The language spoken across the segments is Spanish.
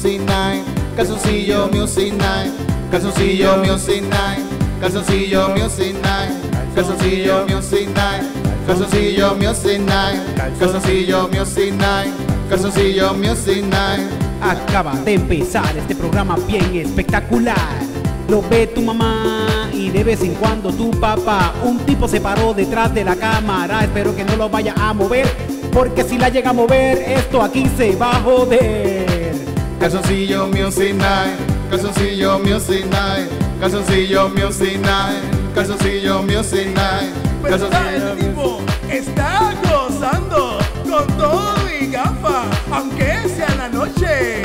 Music Night, calzoncillo Music Night, calzoncillo Music Night, calzoncillo Music Night, calzoncillo Music Night, calzoncillo Music Night, calzoncillo Music Night, calzoncillo Music Night. Acaba de empezar este programa bien espectacular. Lo ve tu mamá y de vez en cuando tu papá. Un tipo se paró detrás de la cámara. Espero que no lo vaya a mover. Porque si la llega a mover, esto aquí se va a joder. Calzoncillo Music Night, calzoncillo Music Night, calzoncillo Music Night, calzoncillo Music Night, ¿Verdad? Este tipo está gozando con todo y gafa, aunque sea la noche.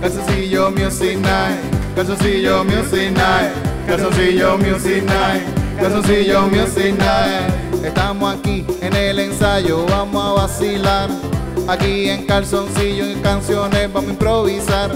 Calzoncillo Music Night, calzoncillo Music Night, calzoncillo Music Night, calzoncillo Music Night. Estamos aquí en el ensayo, vamos a vacilar. Aquí en calzoncillo en canciones vamos a improvisar.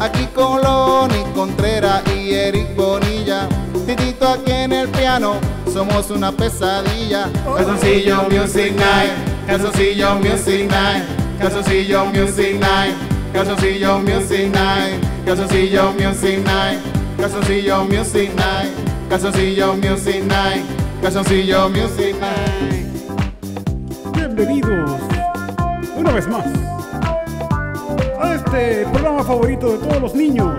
Aquí con Lonnie Contreras y Eric Bonilla. Titito aquí en el piano, somos una pesadilla. Calzoncillo Music Night, calzoncillo Music Night, calzoncillo Music Night. Calzoncillo Music Night, Calzoncillo Music Night, Calzoncillo Music Night, Calzoncillo Music Night, Calzoncillo Music Night. Bienvenidos una vez más a este programa favorito de todos los niños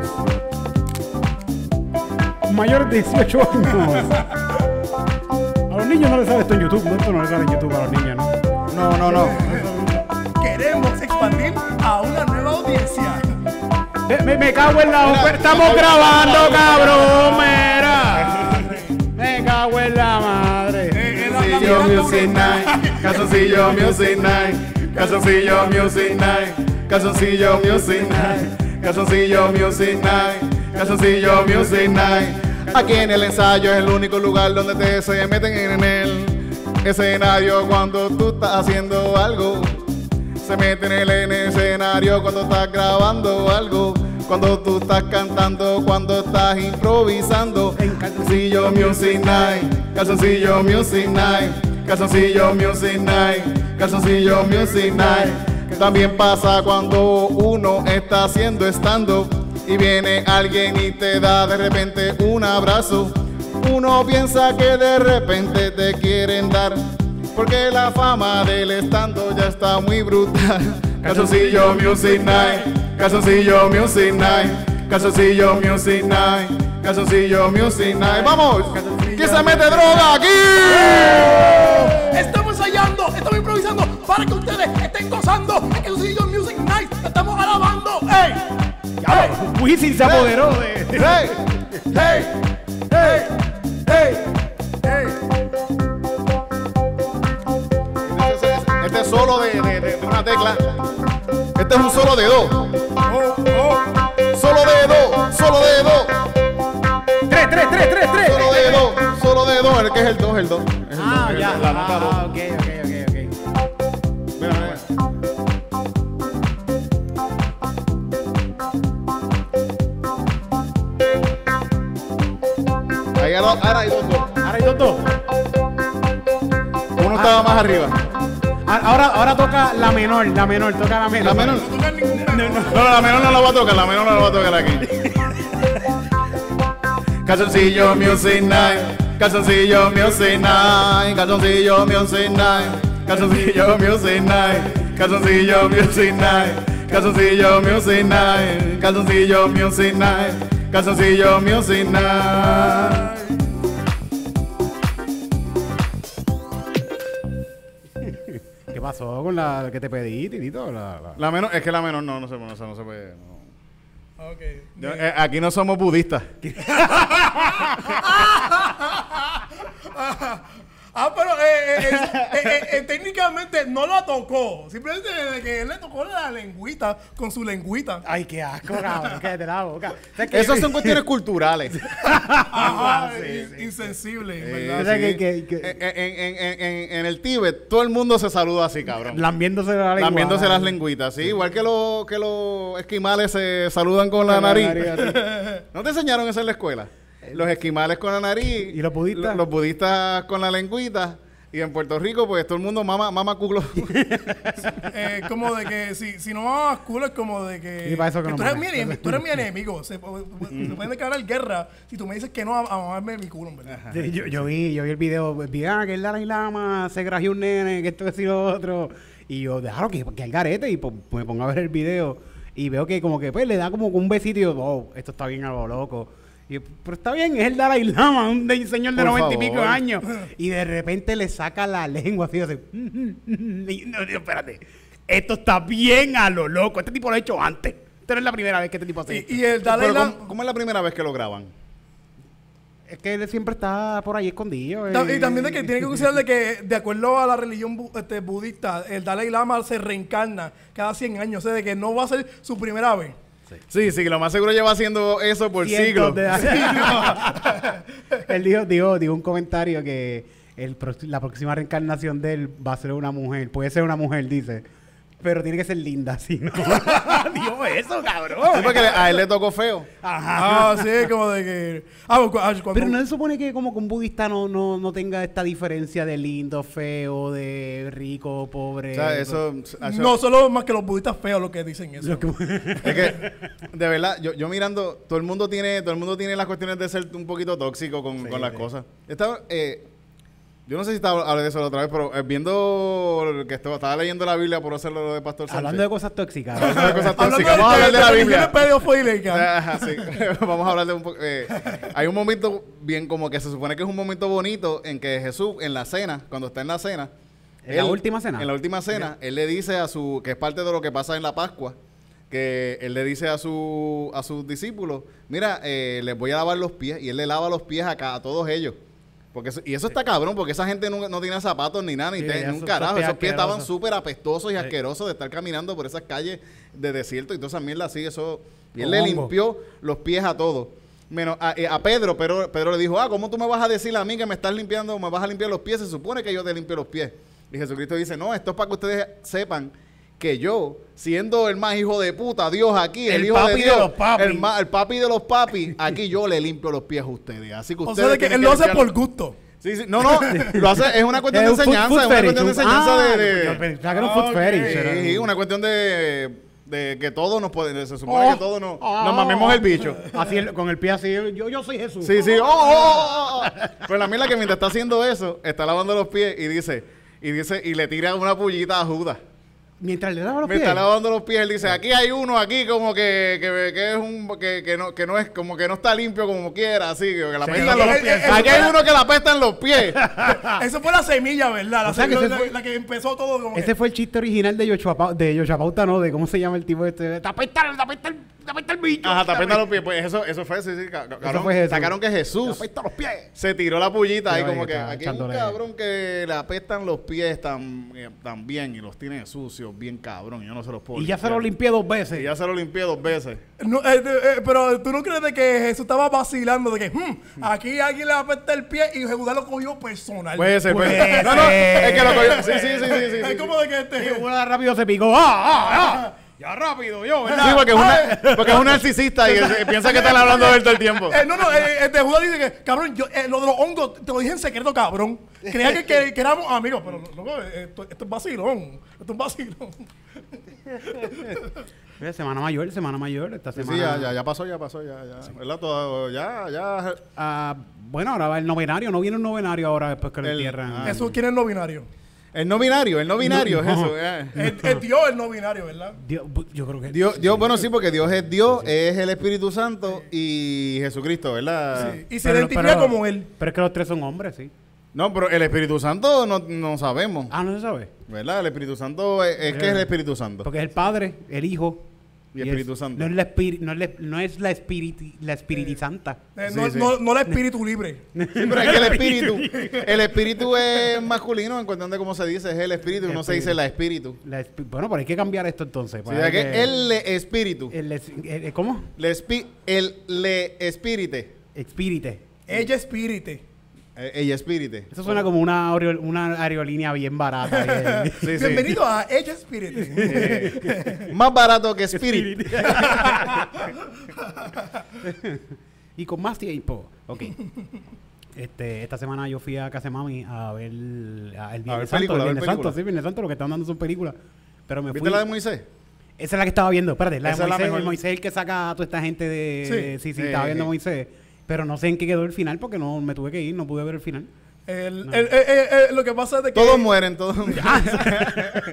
mayores de 18 años. Niños no les sale esto en YouTube, ¿no? Esto no les sale en YouTube a los niños, ¿no? No, no, no. Queremos expandir a una nueva audiencia. Me, me- me cago en la ópera. Estamos grabando, cabrón, mira. Me cago en la madre. Eh, él Calzoncillo habla Music Night, Calzoncillo Music Night, Calzoncillo Music Night, Calzoncillo Music Night, Calzoncillo Music Night, Calzoncillo Music Night. Aquí en el ensayo es el único lugar donde te se meten en el escenario cuando tú estás haciendo algo. Se meten en el escenario cuando estás grabando algo. Cuando tú estás cantando, cuando estás improvisando. En Calzoncillo Music Night, Calzoncillo Music Night, Calzoncillo Music Night, Calzoncillo Music Night. También pasa cuando uno está haciendo estando y viene alguien y te da de repente un abrazo. Uno piensa que de repente te quieren dar porque la fama del estando ya está muy brutal. Calzoncillo Music Night, Calzoncillo Music Night, Calzoncillo Music Night, Calzoncillo Music Night. ¡Vamos! ¿Quién se mete droga aquí? Estamos ensayando, estamos improvisando para que ustedes estén gozando. En Sillo Music Night estamos alabando. ¡Ey! Wisin se apoderó de. ¡Hey! ¡Hey! ¡Hey! ¡Hey! ¡Ey! Este es solo de, de- una tecla. Este es un solo de do. ¡Oh, oh! Solo de do. Solo de do. ¡Tres, tres, tres, tres, tres! Solo de do. Solo de do. El que es el do, es el do. Es el Ah, ya. La nota do. Ah, ok, ok, ok, Ahora, hay dos, dos. Ahora hay dos, dos. Uno estaba más arriba. Ah, Ahora, ahora toca la menor, la menor, toca la menor. La menor. No, no, la menor no la voy a tocar, la menor no la voy a tocar aquí. Calzoncillo Music Night, Calzoncillo Music Night, Calzoncillo Music Night, Calzoncillo Music Night, Calzoncillo Music Night, Calzoncillo Music Night, Calzoncillo Music Night, Calzoncillo Music Night. Pasó con la que te pedí, Titito? La, la- La menor, es que la menor no, no se, no se, no se puede. no. Yo- eh, aquí no somos budistas. Ah, pero eh, eh, eh, eh, eh, técnicamente no la tocó. Simplemente que él le tocó la lengüita con su lengüita. Ay, qué asco, cabrón. Cállate la boca. O sea, que- Esas son cuestiones culturales. Ajá, sí, in- insensible, ¿verdad? O sea, sí. que- que- que- En, en- en- en- en el Tíbet, todo el mundo se saluda así, cabrón. Lambiéndose la lengua. Lambiéndose las lengüitas, sí. Igual que, los que los esquimales se saludan con la nariz. ¿No te enseñaron eso en la escuela? Los esquimales con la nariz. ¿Y los budistas? lo- Los budistas con la lengüita. Y en Puerto Rico, pues todo el mundo mama, mama culo. Eh, como de que si, si no mamas culo es como de que, Y para eso que no tú, eres mi enemigo, tú eres mi enemigo. Se, se pueden declarar guerra si tú me dices que no a, a mamarme mi culo, en verdad. Sí, yo, yo vi, yo vi el video, el video, ah, que el Dalai Lama se grajeó un nene, que esto que y lo otro. Y yo, déjalo que, que el garete, y po- me pongo a ver el video. Y veo que como que pues le da como un besito y yo, oh, esto está bien a lo loco. Y pero está bien, es el Dalai Lama, un de- señor de noventa y pico años. Y de repente le saca la lengua así, así. Y no, espérate, esto está bien a lo loco. Este tipo lo ha hecho antes. Esta no es la primera vez que este tipo hace. Y, y el Dalai Pero Lama... ¿cómo, cómo es la primera vez que lo graban? Es que él siempre está por ahí escondido. Ta- eh. Y también de que tiene que considerar de que, de acuerdo a la religión bu- este, budista, el Dalai Lama se reencarna cada 100 años. O sea, de que no va a ser su primera vez. Sí, sí, lo más seguro lleva haciendo eso por siglos. de él dijo, dijo, dijo un comentario que el, pro- la próxima reencarnación de él va a ser una mujer. Puede ser una mujer, dice. Pero tiene que ser linda, si no. dijo eso, cabrón. Sí, porque a él le tocó feo. Ah, sí, como de que... Ah, ah, cuando- Pero no se supone que como que un budista no, no, no tenga esta diferencia de lindo, feo, de rico, pobre. O sea, eso... eso- No, solo más que los budistas feos los que dicen eso. Que- Es que, de verdad, yo, yo mirando, todo el mundo tiene, todo el mundo tiene las cuestiones de ser un poquito tóxico con, con las cosas. Estaba, eh, yo no sé si estaba hablé de eso la otra vez, pero eh, viendo que estaba, leyendo la Biblia por hacerlo lo de Pastor Sánchez. Hablando de cosas tóxicas. Hablando de cosas tóxicas. Vamos a hablar de la Biblia. sí. Vamos a hablar de un poco. eh, hay un momento bien como que se supone que es un momento bonito en que Jesús en la cena, cuando está en la cena, ¿En la última cena? En la última cena, él le dice a su que es parte de lo que pasa en la Pascua, que él le dice a su a sus discípulos, mira, eh, les voy a lavar los pies y él le lava los pies acá a todos ellos. Porque eso- y eso está cabrón, porque esa gente nunca- no tiene zapatos ni nada, ni, Sí, un carajo. esos pies estaban súper apestosos y Sí. asquerosos de estar caminando por esas calles de desierto y toda esa mierda así. Eso, y él le limpió los pies a todos. Menos a, eh, a Pedro, pero Pedro le dijo, ah, ¿cómo tú me vas a decir a mí que me estás limpiando, me vas a limpiar los pies? Se supone que yo te limpio los pies. Y Jesucristo dice, no, esto es para que ustedes sepan que yo, siendo el más hijo de puta, Dios aquí, el, El hijo papi de de Dios, los papis. el, papi de los papis, aquí yo le limpio los pies a ustedes. Así que O ustedes sea, de que tienen él lo hace por gusto. Sí, sí. No, no, lo hace, es una cuestión de food- enseñanza, food es una cuestión de enseñanza ah, de... de- Ah, Sí, una cuestión de, de que todos nos pueden, se supone Oh, que todos nos, oh, nos mamemos el bicho. Así, el- con el pie así, yo, yo soy Jesús. Sí, sí. Oh, oh, oh. Pero la mierda que mientras está haciendo eso, está lavando los pies y dice, y dice, y le tira una pullita a Judas. Mientras le daba los Me pies. está lavando los pies, él dice, aquí hay uno aquí como que, que, que es un que, que no, que no es como que no está limpio como quiera, así, que la Sí, apestan no, los pies. Aquí eso hay uno que la apesta en los pies. Esa fue la semilla, ¿verdad? La, O sea, que semilla- ese la- fue- la que empezó todo como Ese que- fue el chiste original de Yoshua, Pau- de Pauta, ¿no? De cómo se llama el tipo este. ¡Te apesta, te apesta el, apesta el bicho! Ajá, te apestan los pies. Pues eso, eso fue, sí, sí. ca- ca- cabrón. fue Jesús. Sacaron que ¡Te Jesús apesta los pies! se tiró la pullita ahí como que aquí hay un cabrón que le apestan los pies tan, eh, tan bien y los tiene sucios, bien cabrón. Yo no se los puedo Y ya se lo limpiar. limpié dos veces. Y ya se lo limpié dos veces. No, eh, eh, pero tú no crees de que Jesús estaba vacilando de que "Hmm, aquí alguien le apesta el pie y Judá lo cogió personal. Puede ser, puede ser. No, no, es que lo cogió. Sí, sí, sí, sí. sí, es sí. como de que este. una rápido se picó. ¡Ah, ah, ah! Ya rápido, yo, ¿verdad? Sí, porque es, una, porque es un narcisista y eh, piensa que están hablando de él todo el tiempo. Eh, no, no, eh, este Judá dice que, cabrón, yo, eh, lo de los hongos te lo dije en secreto, cabrón. Creía que, que, que éramos amigos, pero loco, eh, esto, esto es vacilón. Esto es vacilón. Mira, Semana mayor, semana mayor. Esta Sí, semana. sí, ya, ya, ya pasó, ya pasó, ya, ya. ¿Verdad? Todo, ya, ya. Ah, bueno, ahora va el novenario. No viene un novenario ahora después que lo El- entierran. ah. Jesús, ¿quién es no binario? El no binario, el no binario No, es no. eso. eh. Es, es Dios el no binario, ¿verdad? Dios, yo creo que. Dios, Dios, bueno, sí, porque Dios es Dios, es el Espíritu Santo y Jesucristo, ¿verdad? Sí. Y se Pero- identifica pero- como él. Pero es que los tres son hombres, sí. No, pero el Espíritu Santo no, no sabemos, Ah, no se sabe. ¿verdad? El Espíritu Santo es, es que es el Espíritu Santo. Porque es el Padre, el Hijo Y es- Espíritu Santo. No es la, espiri- no es la, no es la, espiriti- la. Eh, no, sí. no, no la espíritu libre. Sí, pero es que el espíritu, el espíritu es masculino en cuestión de cómo se dice, es el espíritu, no se dice la espíritu. La bueno, pero hay que cambiar esto entonces. O para sea que que- el le espíritu, el es- el- el- ¿Cómo? le espi- el le espírite, Espírite. Ella espírite. Eh, ella espírite. Eso suena como una, una aerolínea bien barata. Sí, sí. Bienvenido a Ella espírite. Más barato que spirit. y con más tiempo. Ok. Este, esta semana yo fui a casa de mami a ver a- el Viernes Santo. película, a el ver Viernes Santo, película. sí, Viernes Santo, lo que están dando son películas. Pero me ¿Viste fui. la de Moisés? Esa es la que estaba viendo. Espérate, la de Esa es la Moisés. mejor. el Moisés es el que saca a toda esta gente de. Sí. sí, sí, Sí, estaba viendo. Moisés. Pero no sé en qué quedó el final porque no me tuve que ir, no pude ver el final. El- el- el- el- el- lo que pasa es de que Todos mueren, todos mueren.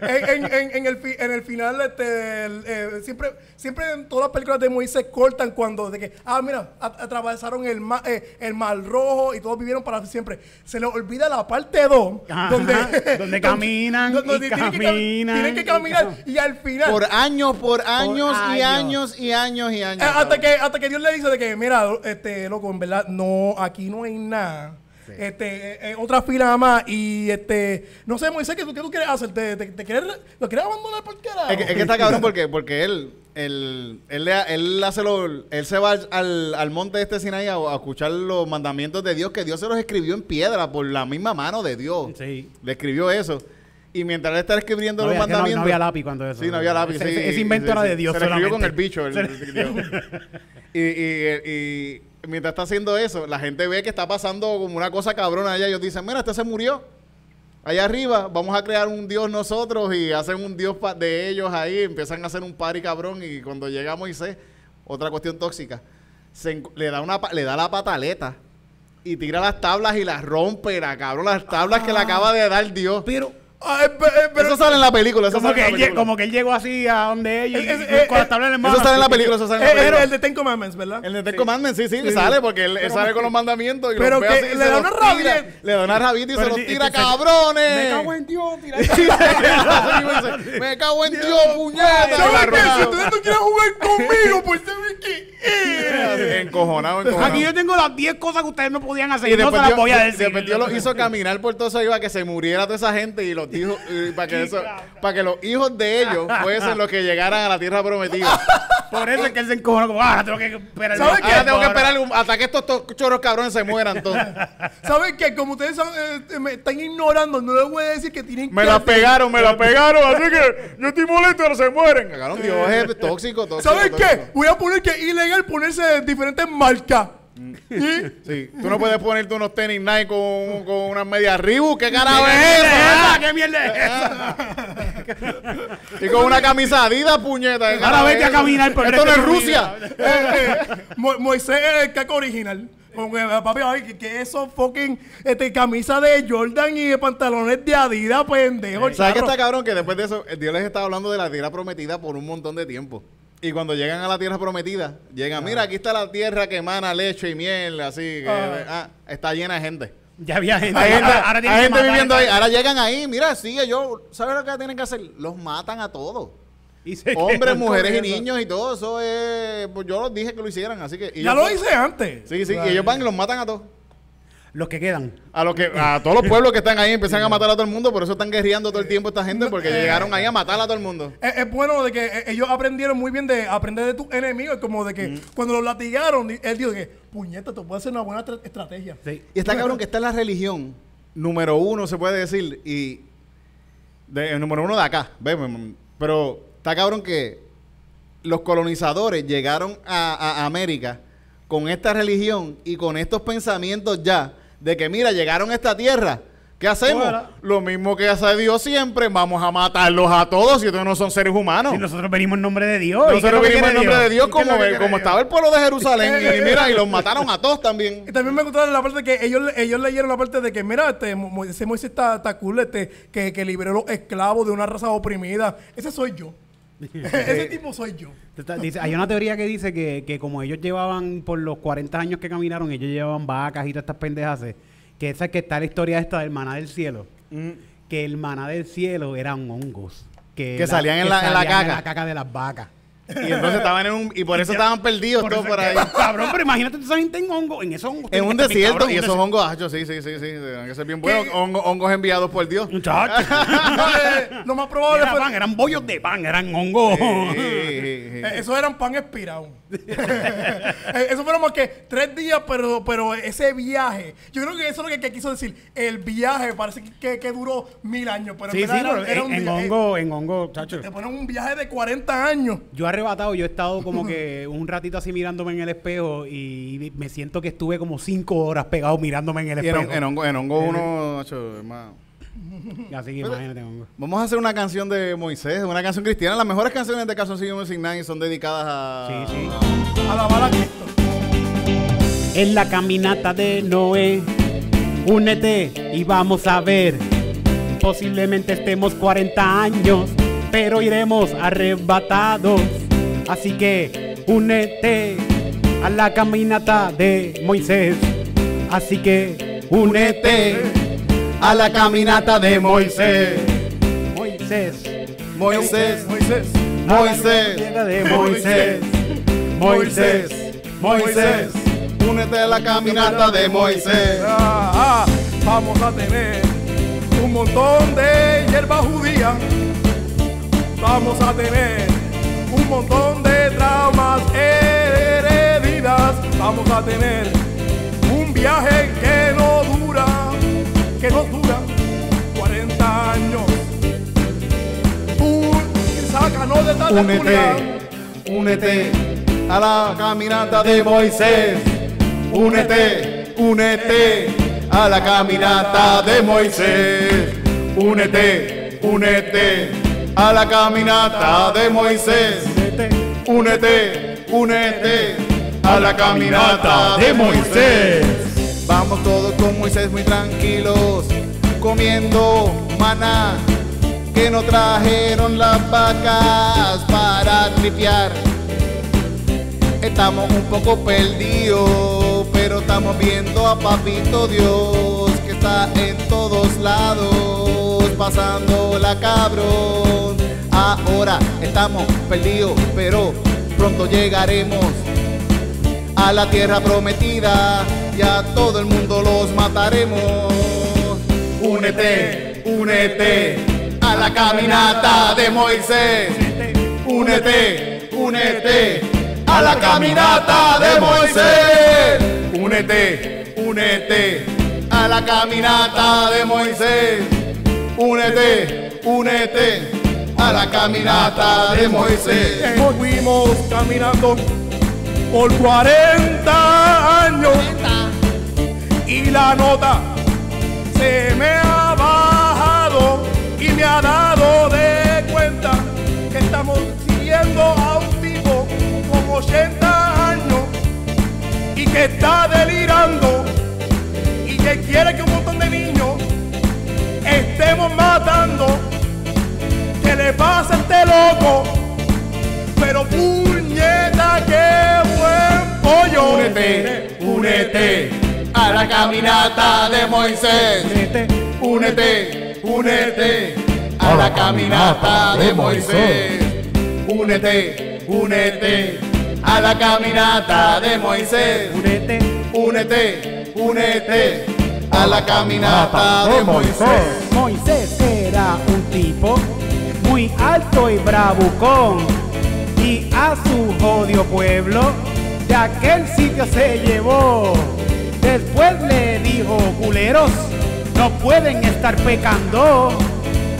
en, en- en- en el, fi- en el final este, el, eh, siempre siempre en todas las películas de Moisés cortan cuando de que ah mira atravesaron el ma- eh, el mar rojo y todos vivieron para siempre se les olvida la parte 2 Ajá, donde donde caminan y tienen que cam- caminan tienen que y caminar cam- y, al final Por años, por años y años. años y años y años. eh, hasta que hasta que Dios le dice de que mira este loco en verdad no aquí no hay nada Este, eh, eh, otra fila más y este, no sé, Moisés, ¿qué tú, qué tú quieres hacer? ¿Te, te, te quieres, ¿Lo quieres abandonar por qué? Es que, es que está cabrón porque, porque él, él, él, le- él hace lo, él se va al, al monte de este Sinaí a, a escuchar los mandamientos de Dios que Dios se los escribió en piedra por la misma mano de Dios. Sí. Le escribió eso. Y mientras él está escribiendo No los había, que no- mandamientos. no había lápiz cuando eso. Sí, no había lápiz. Ese, sí, ese- invento sí, era sí. de Dios Se escribió con el bicho. el- y, y, y mientras está haciendo eso, la gente ve que está pasando como una cosa cabrona allá. Ellos dicen, mira, este se murió. Allá arriba, vamos a crear un Dios nosotros y hacen un Dios de ellos ahí. Empiezan a hacer un party cabrón. Y cuando llega Moisés, otra cuestión tóxica, se le, da una, le da la pataleta y tira las tablas y las rompe, la cabrón, las tablas que le acaba de dar Dios. Pero, Ah, eh, pe- eh, pero, eso sale en la película. Eso como sale que, en él la película. como que él llegó así a donde ellos Eh, y eh, con las eh, tablas en Eso sale en la película, eso sale en la eh, película. el, el de Ten Commandments, ¿verdad? El de Ten Commandments, sí, sí, sale porque él, él sale con los mandamientos y Pero los que le da los una rabia. Le da una rabita y Pero se los sí, tira, cabrones. Me cago en Dios, tira Me cago en Dios, puñeta. Si no quieren jugar conmigo, pues saben que... Encojonado, encojonado. Aquí yo tengo las 10 cosas que ustedes no podían hacer. Y Y no se después, las Dios, voy a de- decir. después Dios los hizo caminar por todo eso iba que se muriera toda esa gente y los hijos, y para que eso, para que los hijos de ellos fuesen los que llegaran a la tierra prometida. Por eso es que él se encojonó como, ah, tengo que esperar. ¿Sabes qué? Ahora tengo que esperar un- hasta que estos to- choros cabrones se mueran todos. ¿Saben qué? Como ustedes son, eh, me están ignorando, no les voy a decir que tienen Me que la hacer. pegaron, me la pegaron, así que yo estoy molesto, pero se mueren. Cagaron, Dios es tóxico, tóxico. ¿Saben tóxico. qué? Voy a poner que es ponerse diferentes marcas. ¿Sí? Sí, tú no puedes ponerte unos tenis Nike con, con unas medias Reebok, ¿qué carajo ¿Qué es mierda eso? ¿Qué mierda es esa? Y con una camisa Adidas, puñeta. ¿qué Ahora vete a eso? caminar por Esto no es Rusia. Eh, eh, Mo- Moisés es el caco original. Que, papi, ay, que, que esos fucking este, camisa de Jordan y pantalones de Adidas, pendejo. ¿Sabes qué está cabrón? Que después de eso, Dios les estaba hablando de la tierra prometida por un montón de tiempo. Y cuando llegan a la tierra prometida, llegan, mira, aquí está la tierra que emana leche y miel, así, que, Ah. ah, está llena de gente. Ya había gente. Hay gente, ahora- ahora tienen hay que gente matar viviendo a- ahí. Ahora llegan ahí, mira, sí, ellos, ¿sabes lo que tienen que hacer? Los matan a todos. Y Hombres, mujeres y niños y todo eso es. Pues yo los dije que lo hicieran, así que. Ya lo hice antes. Sí, sí, y ellos van y los matan a todos. Los que quedan. A, los que, a todos los pueblos que están ahí empiezan a matar a todo el mundo, por eso están guerreando todo el tiempo esta gente, porque llegaron ahí a matar a todo el mundo. Es, es bueno de que eh, ellos aprendieron muy bien de aprender de tus enemigos, como de que cuando los latigaron, él dijo que, puñeta, tú puedes hacer una buena tra- estrategia. Sí. Y está cabrón que está en la religión número uno, se puede decir, y. De, el número uno de acá. Pero está cabrón que los colonizadores llegaron a, a América con esta religión y con estos pensamientos ya de que, mira, llegaron a esta tierra. ¿Qué hacemos? Lo mismo que hace Dios siempre, vamos a matarlos a todos si estos no son seres humanos. Si nosotros venimos en nombre de Dios. ¿y qué es Nosotros vinimos en nombre de Dios ¿Y qué es lo como, como estaba el pueblo de Jerusalén y mira, y los mataron a todos también. Y también me gustaron la parte de que ellos, ellos leyeron la parte de que, mira, este, ese Moisés está, está cool, este, que, que liberó los esclavos de una raza oprimida. Ese soy yo. ese tipo soy yo. Dice- hay una teoría que dice que, que como ellos llevaban por los 40 años que caminaron, ellos llevaban vacas y todas estas pendejas, que esa es que está la historia esta del maná del cielo, que el maná del cielo eran hongos. Que, Que salían en la- en caca. la caca de las vacas. Y entonces estaban en un. Y por eso estaban perdidos Por todos por ahí. Cabrón, pero imagínate esa gente en hongo, en esos hongos. En un desierto. cabrón, Y esos hongos, ah, sí, sí, sí, sí. Tienen que ser bien buenos. Hongo- hongos enviados por Dios. Muchachos. Eh, Lo más probable Era fue. pan, eran bollos de pan, eran hongos. Sí, sí, sí. Eh, Esos eran pan expirado. Eh, eso fueron más que tres días, pero, pero ese viaje. Yo creo que eso es lo que, que quiso decir. El viaje parece que, que- que duró mil años. Pero en Sí, sí, verdad era- pero era en, un en viaje- hongo, en hongo, chacho. Te ponen un viaje de 40 años. Yo arrebatado, yo he estado como que un ratito así mirándome en el espejo y me siento que estuve como cinco horas pegado mirándome en el Y en, espejo. hon- en hongo, en hongo uno, macho, es más- Así que imagínate. Vamos a hacer una canción de Moisés, una canción cristiana. Las mejores canciones de Calzoncillo Music Night son dedicadas a. Sí, sí. A Cristo. En la caminata de Noé, únete y vamos a ver. Posiblemente estemos 40 años, pero iremos arrebatados. Así que únete a la caminata de Moisés. Así que únete a la caminata de Moisés. Moisés. Moisés, Moisés. Moisés, de Moisés. Moisés. Moisés, únete a la caminata de Moisés. Ah, ah, vamos a tener un montón de hierba judía. Vamos a tener un montón de traumas heridas. Vamos a tener un viaje que no dura, que no dura 40 años. De. Únete, únete a la caminata de Moisés. Únete, únete a la caminata de Moisés. Únete, únete a la caminata de Moisés. Únete, únete a la caminata de Moisés. Vamos todos con Moisés muy tranquilos, comiendo maná que no trajeron las vacas para tripear. Estamos un poco perdidos, pero estamos viendo a Papito Dios que está en todos lados, pasando la cabrón. Ahora estamos perdidos, pero pronto llegaremos a la tierra prometida y a todo el mundo los mataremos. Únete, únete a la caminata de Moisés. Únete, únete a la caminata de Moisés. Únete, únete a la caminata de Moisés. Únete, únete a la caminata de Moisés. Fuimos caminando por 40 años la nota se me ha bajado y me ha dado de cuenta que estamos siguiendo a un tipo con 80 años y que está delirando y que quiere que un montón de niños estemos matando. ¿Qué le pasa a este loco? Pero puñeta, qué buen pollo. Únete, únete a la caminata de Moisés. Únete, únete a la caminata de Moisés. Únete, únete a la caminata de Moisés. Únete. Únete, únete a la caminata de Moisés. Moisés era un tipo muy alto y bravucón y a su jodido pueblo de aquel sitio se llevó. Después le dijo, culeros, no pueden estar pecando.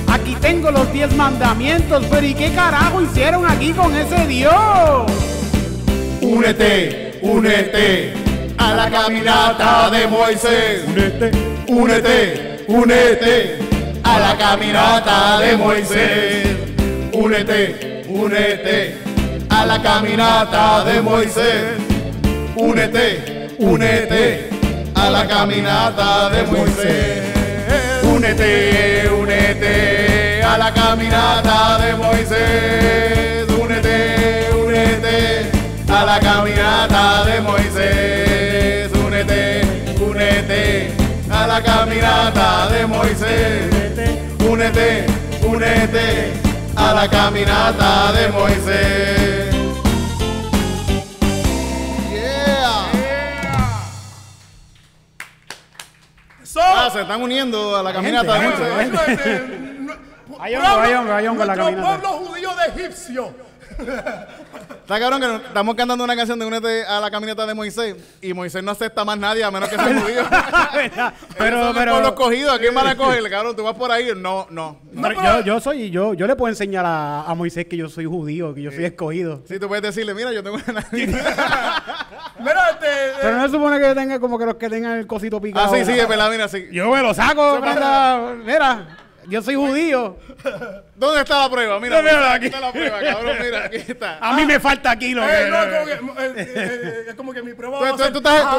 Aquí tengo los diez mandamientos, pero ¿y qué carajo hicieron aquí con ese Dios? Únete, únete a la caminata de Moisés. Únete. Únete, únete a la caminata de Moisés. Únete, únete a la caminata de Moisés. Únete, únete a la caminata de Moisés. Únete, únete a la caminata de Moisés. Únete, únete a la caminata de Moisés. Únete, únete a la caminata de Moisés. Únete, únete a la caminata de Moisés. Se están uniendo a la gente, caminata de hay Moisés. Hay hongo, hay hongo, hay hongo la nuestro caminata. pueblo judío de egipcio. Está cabrón que nos- estamos cantando una canción de Únete a la caminata de Moisés y Moisés no acepta más nadie a menos que sea judío. pero, pero, los cogidos, ¿a quién van a coger? Cabrón, tú vas por ahí. No, no. pero yo, yo soy, yo, yo le puedo enseñar a, a Moisés que yo soy judío, que yo soy escogido. Sí, tú puedes decirle, mira, yo tengo una... Mira, este. Pero no se supone que tenga como que los que tengan el cosito picado. ah, sí, sí, es verdad, mira, sí. Yo me lo saco, mira, yo soy judío. ¿Dónde está la prueba? Mira, Mira, mira, aquí. está la prueba, cabrón, mira, aquí está. A mí me falta aquí lo eh, que... no, como que, eh, eh, eh, es como que mi prueba Tú- va a ser- tú estás- tú-.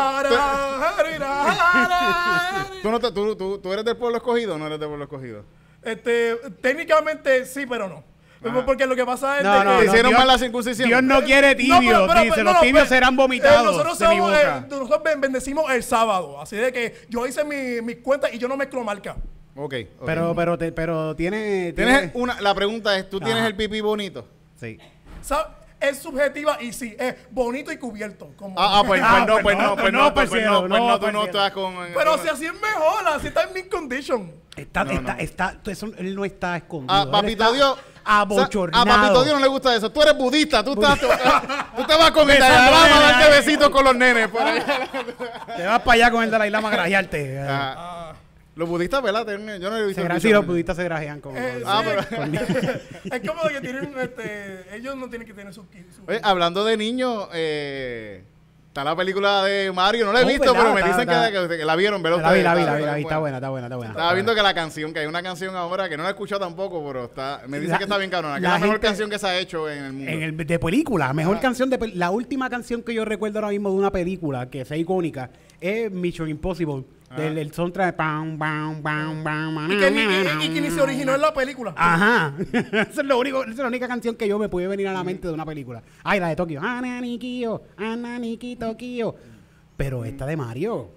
¿Tú, no te- tú, tú, ¿Tú eres del pueblo escogido o no eres del pueblo escogido? Este, técnicamente sí, pero no. Porque lo que pasa es No, no, que ¿Te no, hicieron Dios- mal la circuncisión? Dios no quiere No, tibios, pero- pero- dice, los no, tibios pues, serán eh, vomitados nosotros, de mi somos, boca. eh, nosotros ben- bendecimos el sábado. Así de que yo hice mi, mi cuenta y yo no mezclo marca. Ok. ok. Pero, pero, te- pero tiene... ¿Tienes tiene- una, la pregunta es, ¿tú tienes Ajá. el pipí bonito? Sí. ¿Sabes? Es subjetiva y sí, es bonito y cubierto. Como Ah, ah, pues, Ah, pues no, pues pues no, no, pues pues no, no, pues pues cielo, no, pues no, no, tú pues no estás con... pero con- si así es mejor, así está en mi condition. Está, No, está, no. está, eso, él no está escondido. A él Papito Dios. Abochornado. A Papito Dios no le gusta eso. Tú eres budista. Tú, estás, tú, tú te vas con el Dalai Lama a darte besitos con los nenes. por ahí. Te vas para allá con el Dalai Lama a grajearte. Ah, Los budistas, ¿verdad? Tienen- Yo no he visto. Se sí, los budistas se grajean con... Eh, Ah, sí, pero- es como que tienen, este, ellos no tienen que tener su... su- Oye, hablando de niños, eh, está la película de Mario. No la he Oh, visto, ¿verdad? pero me Está- dicen está- que, que- que la vieron, ¿verdad? La vi, la vi, la vi, la vi. buena. Está buena, está buena, está buena. Estaba viendo que la canción, que hay una canción ahora que no la he escuchado tampoco, pero está, me dice La- que está bien cabrona. Que la es la mejor gente- canción que se ha hecho en el mundo. En el, de película, mejor canción de la última canción que yo recuerdo ahora mismo de una película que sea icónica es Mission Impossible del el soundtrack de pam, pam, pam, pam, Y que, ni, y- y que ni se originó en la película. Ajá. Eso es lo único, esa es la única canción que yo me puede venir a la mente de una película. Ay, la de Tokio. Ananikio, Ananiki Tokio. Pero esta de Mario.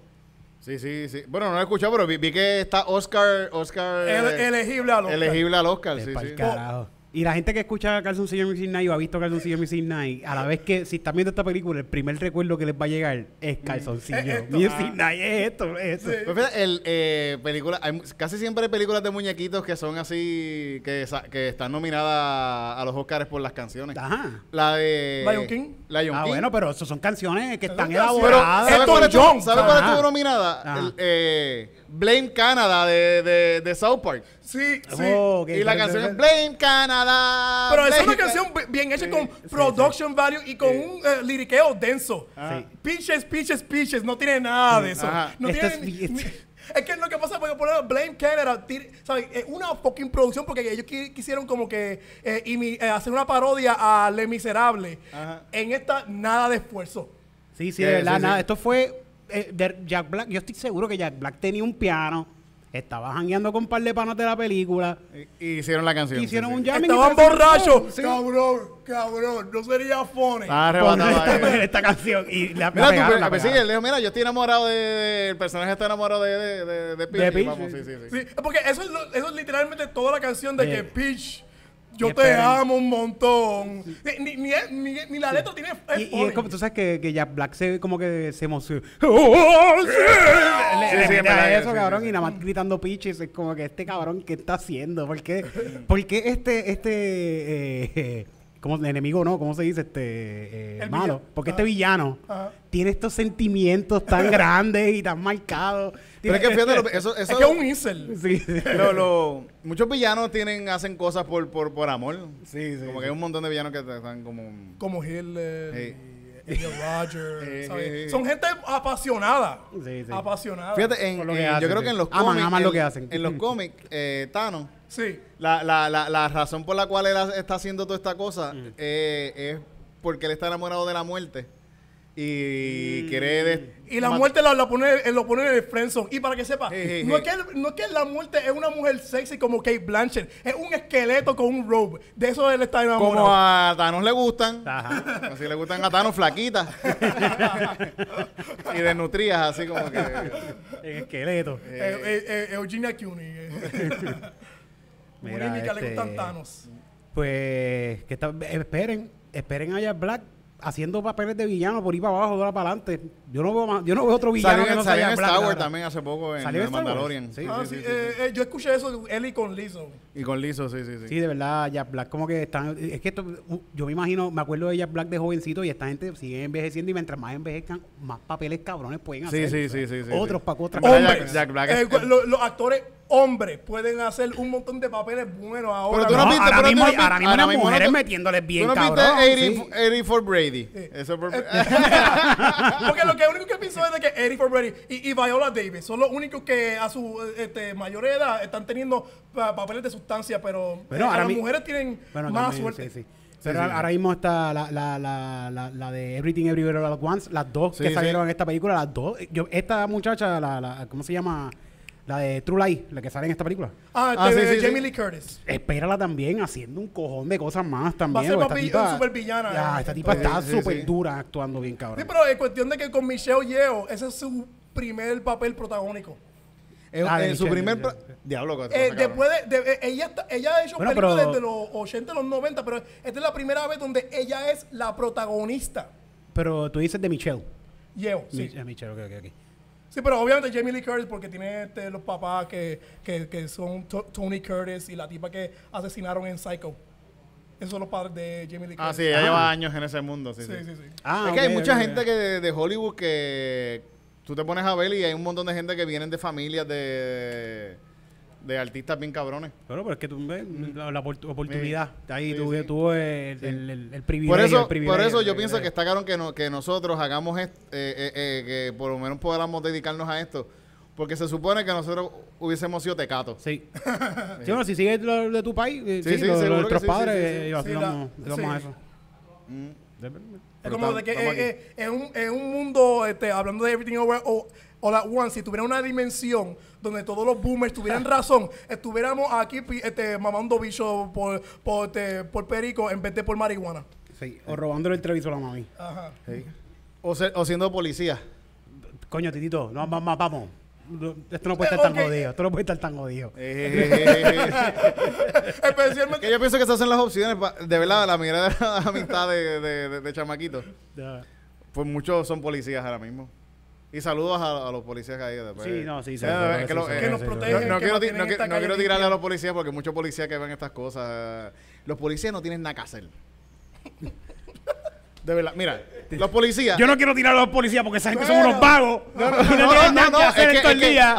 Sí, sí, sí. Bueno, no la he escuchado, pero vi, vi que está Oscar, Oscar El- elegible a los elegible al Oscar. Es Sí, sí. carajo. Y la gente que escucha Calzoncillo Missing Night o ha visto Calzoncillo Missing Night, a la vez que si están viendo esta película, el primer recuerdo que les va a llegar es Calzoncillo Es esto. Missing Night. Es esto, es esto. Sí. Pues fíjate, el, eh, película, hay casi siempre hay películas de muñequitos que son así, que, están nominadas a los Oscars por las canciones. Ajá. La de... Lion King. Lion Ah, King. bueno, pero eso son canciones que están elaboradas. ¿sabes cuál, estuvo- John. ¿sabe cuál estuvo nominada? El, eh, Blame Canada de, de, de South Park. Sí, sí. Oh, ok, y la canción es Blame Canada. Pero es una Ca- canción bi- bien hecha con production value y con un eh, liriqueo denso. Sí. Pitches, pitches, pitches. No tiene nada de eso. Ajá. No Esto tiene es- ni- ni- es que lo que pasa es poner Blame Canada, ¿sabes? Es una fucking producción porque ellos qui- quisieron como que eh, imi- eh, hacer una parodia a Le Miserable. Ajá. En esta, nada de esfuerzo. Sí, sí, Sí, de verdad, sí, nada. sí. Esto fue eh, de Jack Black. Yo estoy seguro que Jack Black tenía un piano, estaba jangueando con un par de panos de la película. Y, y hicieron la canción. Hicieron sí, un sí. jamming. Estaban borrachos. Sí. Cabrón, cabrón. No sería funny. Estaba arrebatado esta, canción. Y la, la Mira, pegaron, tú, la pues, sí, pegaron. él dijo, mira, yo estoy enamorado de, de- el personaje está enamorado de, de, de, de Peach. De Y Peach, vamos, sí. sí, sí, sí. Sí, porque eso es, lo- eso es literalmente toda la canción de Sí. que Peach, yo te amo un montón. Ni, ni, ni, ni la letra tiene. es Y, y es como, tú sabes que, que Jack Black se como que se emociona. ¡Oh, sí! Le, Sí, sí, a eso, cabrón, y nada más gritando pitches. Es como que este cabrón, ¿qué está haciendo? ¿Por qué, por qué este, este, eh, como enemigo no? ¿Cómo se dice? Este, eh, malo. villano. Porque Ajá. este villano Ajá. tiene estos sentimientos tan grandes y tan marcados. Pero es que fíjate, lo- eso, es eso que es un incel. Sí, sí. lo- lo- muchos villanos tienen, hacen cosas por, por, por amor. Sí, sí, Como sí. que hay un montón de villanos que están como... Como Hitler, Sí. y. Eh, eh, eh. Son gente apasionada. Sí, sí. Apasionada. Fíjate, en, Por lo que en- hacen, yo creo sí. que en los Aman, cómics... aman lo en- que hacen. En los cómics, eh, Thanos, Sí. la, la, la, la razón por la cual él hace- está haciendo toda esta cosa eh, es porque él está enamorado de la muerte. Y quiere... de- Y la muerte la, la pone, eh, lo pone en el friendzone. Y para que sepa, no. Es que, no es que la muerte es una mujer sexy como Kate Blanchett. Es un esqueleto con un robe. De eso él está enamorado. Como a Thanos le gustan. Ajá. Así le gustan a Thanos flaquitas. y desnutridas, así como que. En esqueleto. Eh, eh, eh, Eugenia Cuny. Mira, le este- gustan Thanos. Pues que está- esperen, esperen a Jack Black haciendo papeles de villano por ir para abajo, de ahora para adelante. Yo no veo más, yo no veo otro villano Salió que en, no salió en Star Wars también hace poco en, ¿Salió? Mandalorian. Sí, Ah, sí, sí, sí, sí, eh, eh, yo escuché eso de Ellie con Lizzo. Y con Lizzo, sí, sí, sí. Sí, de verdad, Jack Black como que están... Es que esto, yo me imagino, me acuerdo de Jack Black de jovencito y esta gente sigue envejeciendo y mientras más envejezcan, más papeles cabrones pueden hacer. sí, sí, sí, sí, Otros sí. para otras. Jack- Jack Black Eh, es- cu- lo- los actores hombres pueden hacer un montón de papeles buenos ahora. Pero tú no No, viste- ahora pero tú mismo, no hay- viste- ahora mismo ahora mujeres metiéndoles bien, ¿Tú no viste cabrón. 80 sí. 84 Brady? Eso por- Porque lo que único que pienso es de que Eddie Forberry y, y Viola Davis son los únicos que a su este, mayor edad están teniendo pa- papeles de sustancia, pero eh, ahora las mi- mujeres tienen Bueno, más también, suerte. sí, sí. Pero ahora mismo está la, la, la, la, la de Everything Everywhere All At Once, las dos Sí, que sí. salieron en esta película, las dos. Yo, esta muchacha, la, la, ¿cómo se llama? La de True Life, la que sale en esta película. Ah, Ah, de sí, sí, Jamie sí. Lee Curtis. Espérala también haciendo un cojón de cosas más también. ser porque papi- esta tipa- supervillana, Ya, eh, esta tipa está súper sí. dura actuando bien, cabrón. Sí, pero es cuestión de que con Michelle Yeoh, ese es su primer papel protagónico. En, Ah, de en su primer... Diablo, cosa, Eh, después de, de- eh, ella, está- ella ha hecho Bueno, películas pero- desde los 80 y los 90, pero esta es la primera vez donde ella es la protagonista. Pero tú dices de Michelle. Yeoh, sí. Mi- eh, Michelle, ok, ok, ok. Sí, pero obviamente Jamie Lee Curtis porque tiene este, los papás que, que, que son To- Tony Curtis y la tipa que asesinaron en Psycho. Esos son los padres de Jamie Lee Curtis. Ah, sí, ella Ah. lleva años en ese mundo, sí, Sí, sí. sí, sí. Ah, es que hay mucha gente que de, de Hollywood que tú te pones a ver y hay un montón de gente que vienen de familias de, de artistas bien cabrones. Bueno, pero es que tú ves la, la opor- oportunidad. Ahí Sí, tuve, sí. tuve el, Sí. el, el- el privilegio. Por eso, el privilegio, por eso el yo pienso que está claro que, no, que nosotros hagamos eh, eh, eh, que por lo menos podamos dedicarnos a esto. Porque se supone que nosotros hubiésemos sido tecatos. Sí. sí, bueno, si sigues lo de tu país, eh, Sí, sí, sí, lo- lo de nuestros sí, sí, padres, sí, sí. eh, y así Sí, vamos, la- vamos a sí. eso. Mm. Es como de que eh, eh, es, un, es un mundo, este, hablando de Everything Over All, All at Once, si tuviera una dimensión donde todos los boomers tuvieran razón, estuviéramos aquí este, mamando bicho por, por, este, por perico en vez de por marihuana. Sí, o robándole el televisor a la mami. Ajá. Sí. O, o siendo policía. Coño, titito, no, vamos, vamos. Esto no puede Eh, estar tan jodido. Esto no puede estar tan jodido. Eh, Especialmente. que yo pienso que esas son las opciones. pa- de verdad, la mayoría de la amistad de, de, de- de chamaquitos. Pues muchos son policías ahora mismo. Y saludos a, a los policías que hay después. Sí, no, sí, Eh, seguro, es que sí, eh, Que sí, protegen. No, quiero, no, no tirarle limpia. a los policías porque muchos policías que ven estas cosas. Los policías no tienen nada que hacer. De verdad, mira, los policías. Yo no quiero tirar a los policías porque esa gente son unos vagos. No, no, no.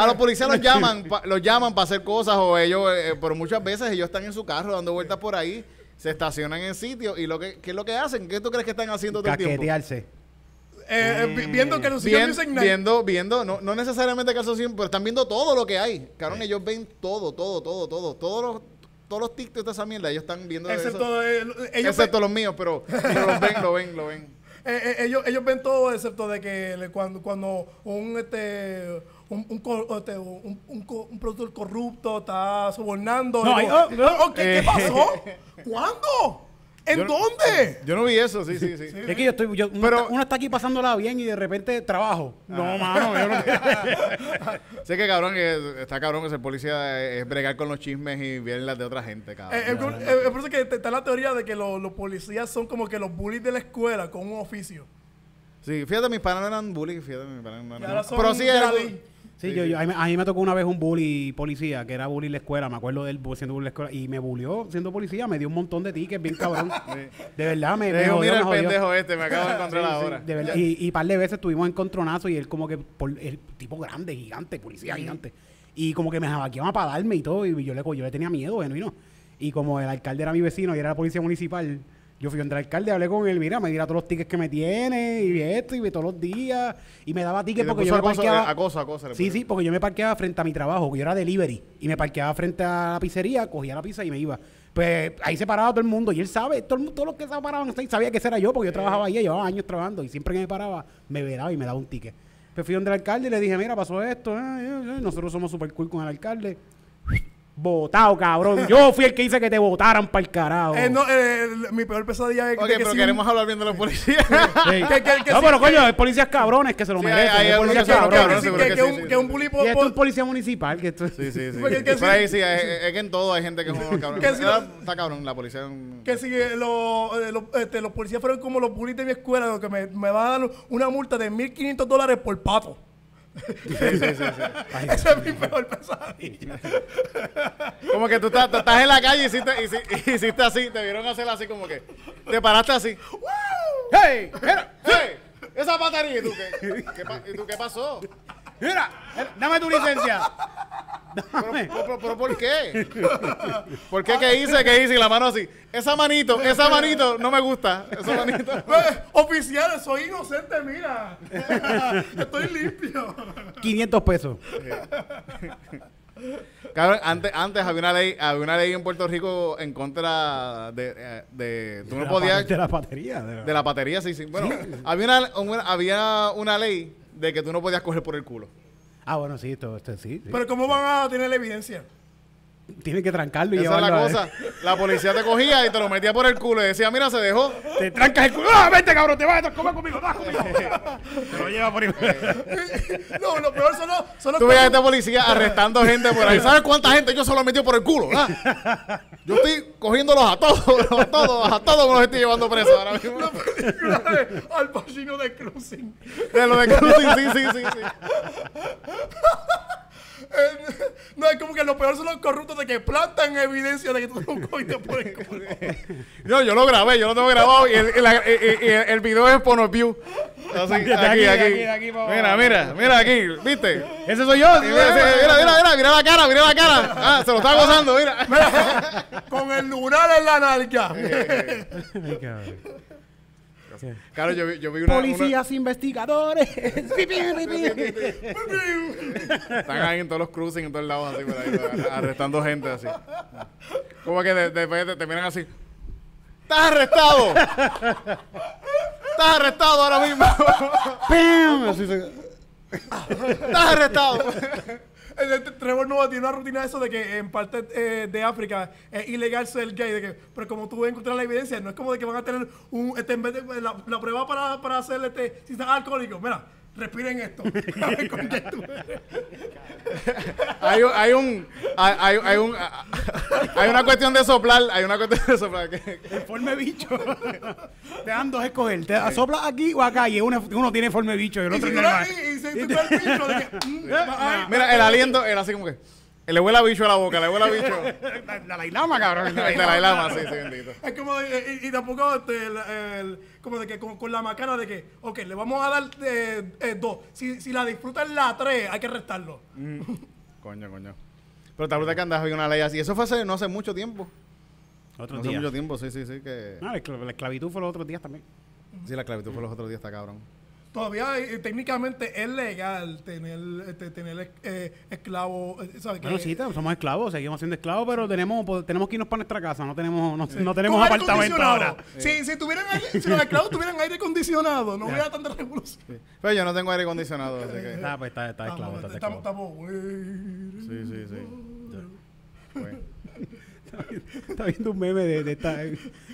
A los policías los llaman, pa- los llaman para hacer cosas o ellos, eh, pero muchas veces ellos están en su carro dando vueltas por ahí, se estacionan en sitios y lo que, ¿qué es lo que hacen? ¿Qué tú crees que están haciendo todo el tiempo? Caquetearse. Eh, eh, vi- viendo que los Bien- Music Night- viendo, viendo, no, no necesariamente calzoncillo, pero están viendo todo lo que hay. Cabrón, ellos ven todo, todo, todo, todo, todos los, todos los TikToks de esa mierda, ellos están viendo eso. Excepto, eh, ellos, Excepto los míos, pero, pero los ven, lo ven, lo ven. Eh, eh, ellos, ellos ven todo excepto de que le- cuando, cuando un este un, un, este, un, un co- un productor corrupto está sobornando. No, y oh, no. "Oh, ¿qué, qué Eh. pasó? ¿Cuándo? ¿En Yo no- dónde? Yo no vi eso, sí, sí, sí. Es que yo estoy, yo, uno, Pero- está, uno está aquí pasándola bien y de repente trabajo. Ah. No, mano, yo no Sé que cabrón, que está cabrón que ser policía eh, es bregar con los chismes y ver las de otra gente, cabrón. Eh, eh, por- eh, por eso que está la teoría de que lo- los policías son como que los bullies de la escuela con un oficio. Sí, fíjate, mis panas no eran bully, fíjate, mis panas no eran ahora son Pero sí, de la era- ley. Sí, Sí, yo, yo- a, mí, a mí me tocó una vez un bully policía, que era bully en la escuela, me acuerdo de él siendo bully en la escuela, y me bullió siendo policía, me dio un montón de tickets, bien cabrón. De verdad, me, me Dijo, mira el pendejo este, me acabo de encontrar ahora. de verdad. Y, y par de veces tuvimos encontronazos y él como que, por, el tipo grande, gigante, policía gigante. Y como que me jabaqueaba para darme y todo, y yo le, yo le tenía miedo, bueno, y no. Y como el alcalde era mi vecino y era la policía municipal, yo fui donde el alcalde, hablé con él, mira, me dirá todos los tickets que me tiene, y esto, y ve todos los días, y me daba tickets porque yo me acoso, parqueaba... eh, acoso, acoso, Sí, sí, porque yo me parqueaba frente a mi trabajo, porque yo era delivery, y me parqueaba frente a la pizzería, cogía la pizza y me iba. Pues ahí se paraba todo el mundo, y él sabe, todo el mu- todos los que se paraban sabía que ese era yo, porque yo trabajaba ahí, llevaba años trabajando, y siempre que me paraba, me veraba y me daba un ticket. Pues fui donde el alcalde y le dije, mira, pasó esto, eh, eh, nosotros somos super cool con el alcalde. Votado, cabrón. Yo fui el que hice que te votaran para el carajo. Eh, no, eh, mi peor pesadilla es Ok, que pero si queremos hablar bien de los policías. Sí. que- que- que no, sí, pero coño, hay policías cabrones que se lo Sí, merecen. hay- policías cabrones. que- un, sí. que un puli po- Y esto es un policía municipal. Que esto... Sí, sí, sí. Sí- ahí sí, es, es que en todo hay gente que es un cabrón. Que sí- Está- Está cabrón, la policía. un- que si eh, lo- eh, lo- este, los policías fueron como los bullies de mi escuela, que me, me van a dar una multa de 1.500 dólares por pato. Sí, sí, sí, sí. Esa es mi peor pesadilla. Como que tú estás, tú estás en la calle y hiciste, hici- hiciste así, te vieron hacer así como que. Te paraste así. ¡Hey! ¡Hey! Esa batería, ¿y tú qué? ¿Qué pa- ¿Y tú qué pasó? Mira, dame tu licencia. ¿Pero, pero- pero por qué? ¿Por qué? ¿Qué hice? ¿Qué hice? Y la mano así. Esa manito, esa manito no me gusta. Esa manito. Eh, Oficiales, soy inocente, mira. Estoy limpio. 500 pesos. Cabrón, antes, antes había una ley, había una ley en Puerto Rico en contra de, eh, de tú no De podías De la batería. de la- de la batería, sí, sí. Bueno, había una, una- había una ley de que tú no podías coger por el culo. Ah, bueno, sí, esto, esto sí. sí. Pero ¿cómo van a tener la evidencia? Tienes que trancarlo y Esa es la a- cosa. La policía te cogía y te lo metía por el culo y decía, mira, se dejó. Te trancas el culo. ¡Ah, vente, cabrón! Te vas a comer conmigo. ¡Vas conmigo! Te lo lleva por ahí. No, lo peor son los, son los Tú veías a este policía arrestando gente por ahí. ¿Sabes cuánta gente yo se lo metió por el culo? ah? Yo estoy cogiéndolos a todos, a todos, a todos me los estoy llevando presos ahora mismo. de Al Pacino de Cruising. De lo de cruising, sí, sí, sí, sí. Eh, no, es como que lo peor son los corruptos de que plantan evidencia de que tú no cogiste por el culo. No, yo lo grabé, yo lo tengo grabado y el, y el- el video es Pornview. Así, aquí, aquí, aquí, aquí. Mira, mira, mira aquí, ¿viste? Ese soy yo. Mira, mira, mira, mira, mira, mira la cara, mira la cara. Ah, se lo está gozando, mira. Con el lunar en la nalga. Claro, yo vi, yo vi una, Policías investigadores. Una- Están ahí en todos los cruising, en todos lados, así, por ahí, arrestando gente, así. Como que de- después te, te miran así. ¡Estás arrestado! ¡Estás arrestado ahora mismo! ¡Pam! Así se- ¡Estás arrestado! De Trevor Noah tiene una rutina de eso de que en parte eh, de África es ilegal ser gay, de que, pero como tú vas a encontrar la evidencia, no es como de que van a tener un, este, en vez de la, la prueba para, para hacer este, si estás alcohólico, mira, respiren esto. Hay, un- hay un. Hay, hay, hay un. Hay una cuestión de soplar. Hay una cuestión de soplar. Que, El forme bicho. te dan dos a escoger. Te soplas aquí o acá. Y uno, uno tiene forme bicho y el Y otro si normal. y, y tú ves el bicho de que, mm, ay, mira, el aliento era así como que. Le huele a bicho a la boca, le huele a bicho. La, la Lailama, cabrón. El Dalai Lama, sí, sí, bendito. Es como de, y, y tampoco este, el, el- como de que con, con la macana de que, ok, le vamos a dar eh, eh, dos. Si, si la disfrutan la tres, hay que restarlo. Coño, coño. Pero te acuerdas que andas había una ley así. Eso fue hace, no hace mucho tiempo. Otro No hace mucho tiempo, sí, sí, sí. Que... Ah, la esclav- la esclavitud fue los otros días también. Sí, la clavitud fue los otros días, está cabrón. Todavía eh, técnicamente es legal tener, este, tener eh, esclavos. eh, ¿sabes? Bueno, sí, somos esclavos, seguimos siendo esclavos, pero tenemos, po- tenemos que irnos para nuestra casa, no tenemos, no, no tenemos apartamento ahora. Si, si, tuvieran aire- si los esclavos tuvieran aire acondicionado, no hubiera tanta revolución. Sí. Pero yo no tengo aire acondicionado, así que. Ah, pues está, está esclavo, está Estamos, esclavo. estamos. Sí, sí, sí. Pues, Está viendo un meme de, de esta,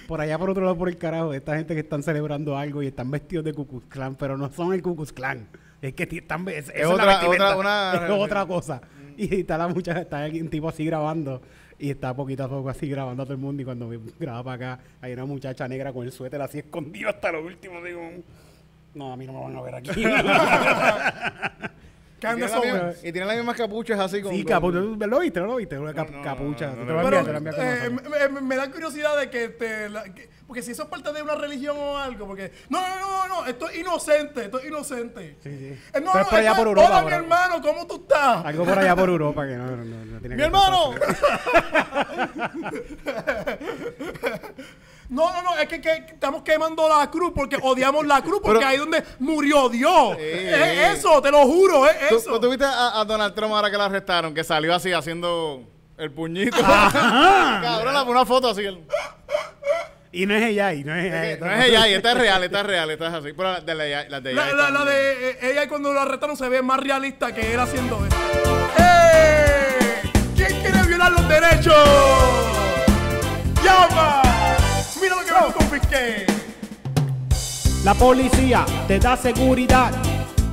por allá por otro lado por el carajo, de esta gente que están celebrando algo y están vestidos de Ku Klux Klan, pero no son el Ku Klux Klan. Es que están, es, es otra- vestimenta, otra- una- es otra cosa. Y está la muchacha, está un tipo así grabando y está poquito a poco así grabando a todo el mundo y cuando graba para acá hay una muchacha negra con el suéter así escondido hasta lo último. Digo, no, a mí no me van a ver aquí. Que y, anda tiene la sobre- misma- y tiene las mismas capuchas así con. sí, capucha, ¿lo viste? ¿No lo viste? Una cap- no, no, capucha. no, Pero eh, cuando me, me- me da curiosidad de que te. la- que- porque si eso es parte de una religión o algo, porque. No, no, no, no, esto es inocente, esto es inocente. Sí, sí. Eh, Pero no, por allá esto por Europa, Hola, mi hermano, ¿cómo tú estás? Algo por allá por Europa que no, no, no, no tiene ¡Mi que hermano! No, no, no, es que, que estamos quemando la cruz porque odiamos la cruz, porque Pero- ahí es donde murió Dios. Es eso, te lo juro, es ¿Tú, eso. tú viste a, a Donald Trump ahora que lo arrestaron? Que salió así haciendo el puñito. Cabrón, la- una foto así. el- Y no es ella, y no es ella. No es ella, y esta es real, esta es real, esta es así. Pero la de, la, la de ella La, la- la de eh, ella cuando lo arrestaron se ve más realista que él haciendo eso. ¡Eh! ¿Quién quiere violar los derechos. Llama. Mira lo que me confisqué. La policía te da seguridad.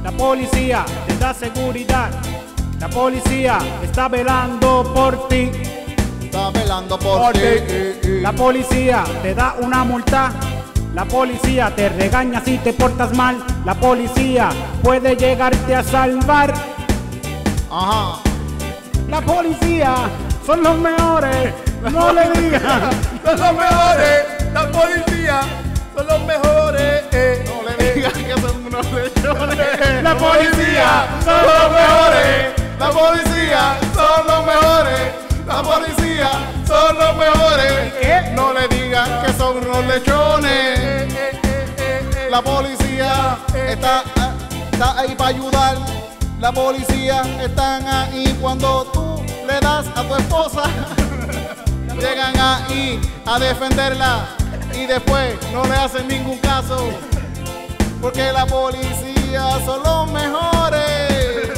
La policía te da seguridad. La policía está velando por ti. Está velando por Por ti. ti. La policía te da una multa. La policía te regaña si te portas mal. La policía puede llegarte a salvar. Ajá. La policía son los mejores. No le digan. Son los mejores. La policía son los mejores. eh, No le digas que son unos lechones. La policía son los mejores. La policía son los mejores. La policía son los mejores. No le digas que son unos lechones. Eh, eh. La policía está, está ahí para ayudar. La policía están ahí cuando tú le das a tu esposa. Llegan ahí a defenderla y después no le hacen ningún caso. Porque la policía son los mejores.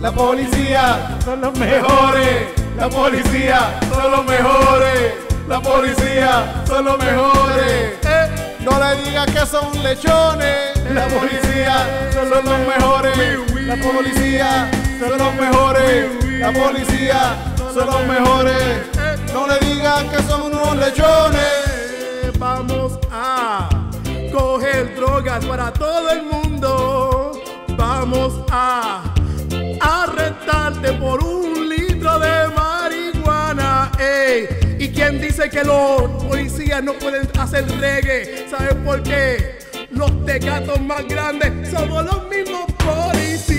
La policía Son los mejores. La policía son los mejores. La policía son los mejores. Eh, No le digas que son lechones. La policía son los mejores. La policía son los mejores. La policía son los mejores. No le digas que son unos lechones. Vamos a coger drogas para todo el mundo. Vamos a arrestarte por un litro de marihuana. Ey. ¿Y quién dice que los policías no pueden hacer reggae? ¿Sabes por qué? Los tecatos más grandes somos los mismos policías.